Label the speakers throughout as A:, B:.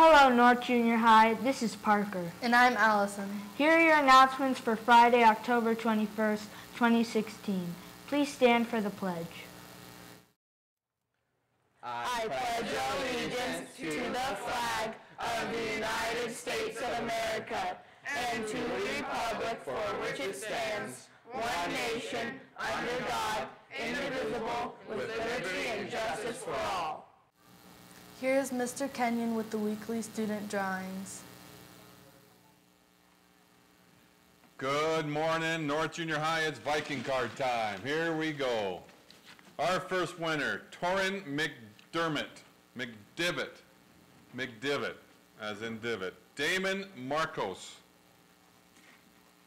A: Hello, North Junior High. This is Parker.
B: And I'm Allison.
A: Here are your announcements for Friday, October 21st, 2016. Please stand for the pledge.
C: I pledge allegiance to the flag of the United States of America and to the republic for which it stands, one nation, under God, indivisible, with liberty and justice for all.
B: Here's Mr. Kenyon with the weekly student drawings.
D: Good morning, North Junior High. It's Viking card time. Here we go. Our first winner, Torin McDermott, McDivitt, McDivitt, as in divot. Damon Marcos,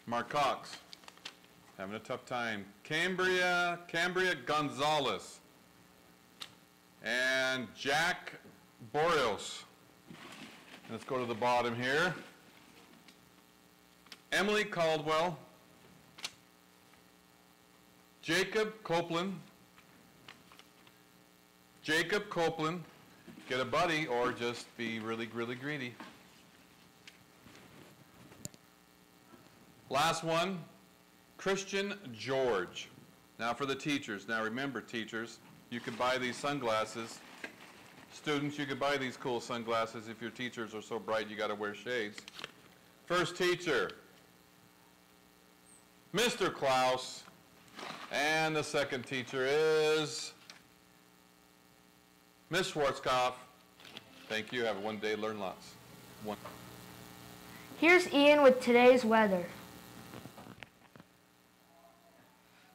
D: Marcox, having a tough time. Cambria, Cambria Gonzalez, and Jack Boreos. Let's go to the bottom here. Emily Caldwell, Jacob Copeland, Jacob Copeland, get a buddy or just be really, really greedy. Last one, Christian George. Now for the teachers. Now remember teachers, you can buy these sunglasses. Students, you can buy these cool sunglasses if your teachers are so bright you got to wear shades. First teacher, Mr. Klaus. And the second teacher is Ms. Schwarzkopf. Thank you. Have a one day, learn lots. One.
A: Here's Ian with today's weather.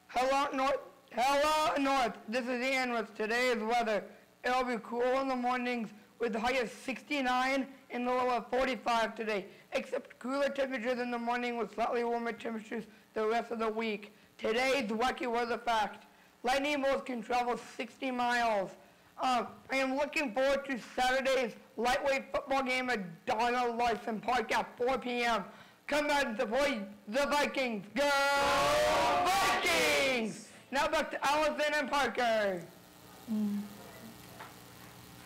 E: Hello, North. Hello, North. This is Ian with today's weather. It'll be cool in the mornings with the high of 69 and the low of 45 today, except cooler temperatures in the morning with slightly warmer temperatures the rest of the week. Today's wacky weather fact. Lightning bolts can travel 60 miles. Um, I am looking forward to Saturday's lightweight football game at Donald Lyson Park at 4 p.m. Come out and support the Vikings. Go Vikings! Now back to Allison and Parker.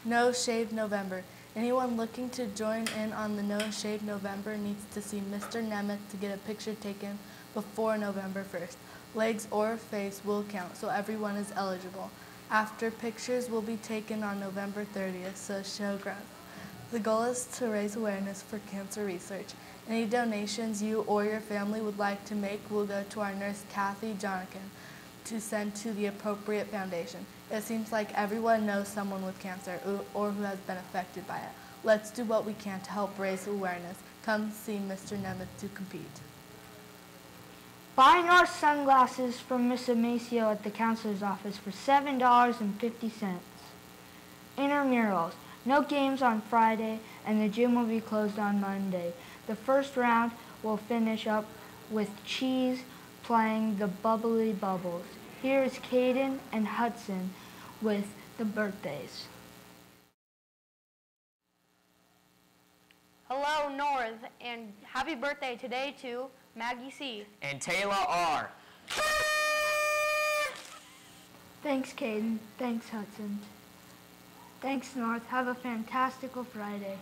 B: No Shave November. Anyone looking to join in on the No Shave November needs to see Mr. Nemeth to get a picture taken before November 1st. Legs or face will count, so everyone is eligible. After pictures will be taken on November 30th, so show growth. The goal is to raise awareness for cancer research. Any donations you or your family would like to make will go to our nurse Kathy Jonikin to send to the appropriate foundation. It seems like everyone knows someone with cancer or- who has been affected by it. Let's do what we can to help raise awareness. Come see Mr. Nemeth to compete.
A: Buying our sunglasses from Miss Amacio at the counselor's office for $7.50. Intramurals. No games on Friday, and the gym will be closed on Monday. The first round will finish up with Cheese playing the Bubbly Bubbles. Here is Caden and Hudson with the birthdays.
F: Hello, North, and happy birthday today to Maggie C.
C: And Taylor R.
A: Thanks, Caden. Thanks, Hudson. Thanks, North. Have a fantastical Friday.